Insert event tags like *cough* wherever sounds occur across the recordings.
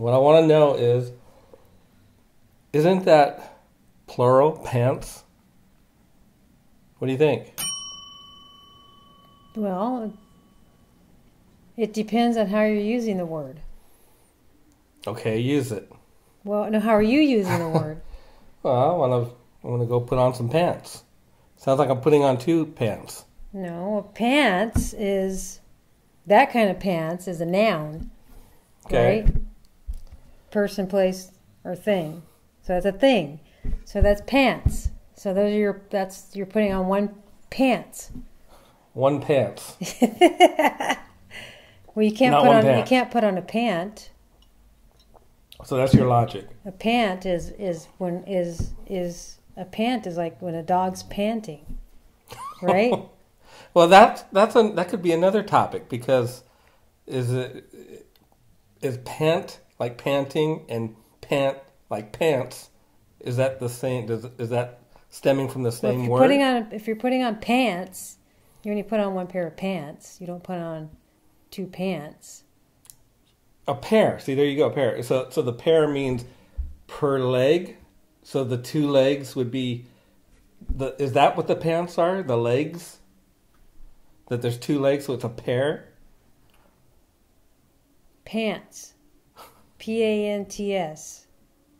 What I want to know is, isn't that plural pants? What do you think? Well, it depends on how you're using the word. Okay, use it. Well, no, how are you using the word? *laughs* Well, I want to. I want to go put on some pants. Sounds like I'm putting on two pants. No, pants is that kind of pants is a noun, Okay. right? Person, place, or thing. So that's a thing. So that's pants. So those are your. That's you're putting on one pants. One pants. *laughs* Well, you can't Not put on you can't put on a pant. So that's your logic. A pant is is when is is a pant is like when a dog's panting, right? *laughs* Well, that that's a, that could be another topic because is it is pant like panting and pant like pants? Is that the same? Does is that stemming from the Well, same if you're word? putting on if you're putting on pants, you only put on one pair of pants. You don't put on two pants. a pair. See, there you go, a pair. So so the pair means per leg. So the two legs would be the. Is that what the pants are? The legs. That there's two legs, so it's a pair. Pants. P A N T S.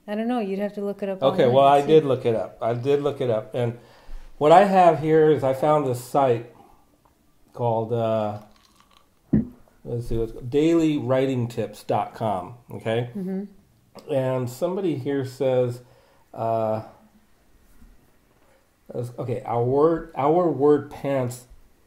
I don't know. You'd have to look it up. Okay, well, I did look it up. I did look it up, and what I have here is I found this site called uh, let's see, it's dailywritingtips.com. Okay, Mm-hmm. and somebody here says, uh, okay, our word our word pants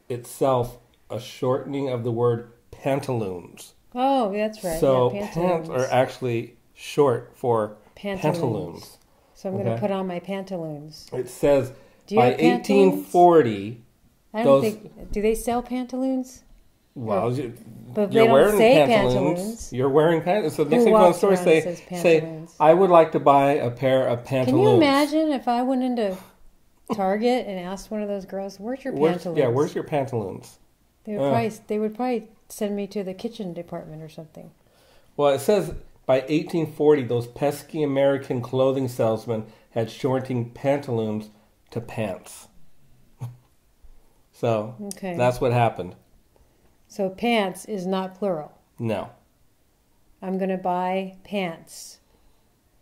itself a shortening of the word pantaloons. Oh, that's right. So yeah, pants pantaloons. are actually short for Pantaloons. pantaloons. So I'm going to put on my pantaloons. It says Do you by have pantaloons? 1840. I don't those- think. Do they sell pantaloons? Well, you, But you're they don't wearing say pantaloons. pantaloons. You're wearing pants. So the Who next thing on the walks story around say, say. I would like to buy a pair of pantaloons. Can you imagine if I went into Target and asked one of those girls, "Where's your Where's, pantaloons?" yeah, where's your pantaloons? They would Uh. probably they would probably send me to the kitchen department or something. Well, it says by 1840, those pesky American clothing salesmen had shortening pantaloons to pants. *laughs* so Okay. that's what happened. So pants is not plural. No. I'm gonna buy pants.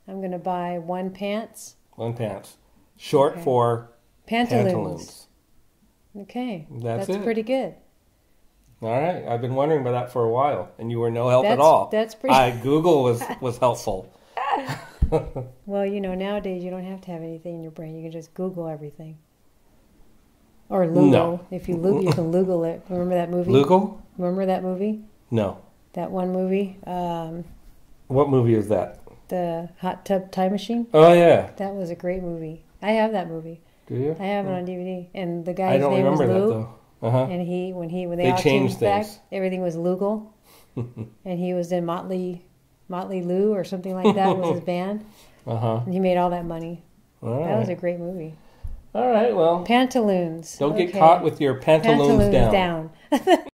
I'm gonna buy one pants. One pants. Short Okay. for Pantaloons. pantaloons. Okay. That's it. pretty good. All right, I've been wondering about that for a while, and you were no help That's at all. that's pretty I Google was *laughs* was helpful. *laughs* well, you know, nowadays you don't have to have anything in your brain. You can just Google everything. Or Lugo. No. If you Lugo, you can *laughs* Lugo it. Remember that movie? Lugal? Remember that movie? No. That one movie? Um, What movie is that? the Hot Tub Time Machine? Oh yeah. That was a great movie. I have that movie. Do you? I have it on DVD. And the I guy's don't name was remember that Lou. though. Uh huh. And he, when he, when they, They all changed came back, everything was Lugal. *laughs* and he was in Motley, Motley Lou or something like that was his *laughs* band. Uh huh. And he made all that money. All That was a great movie. All right. Well, Pantaloons. don't get caught with your pantaloons, Pantaloons down. down. *laughs*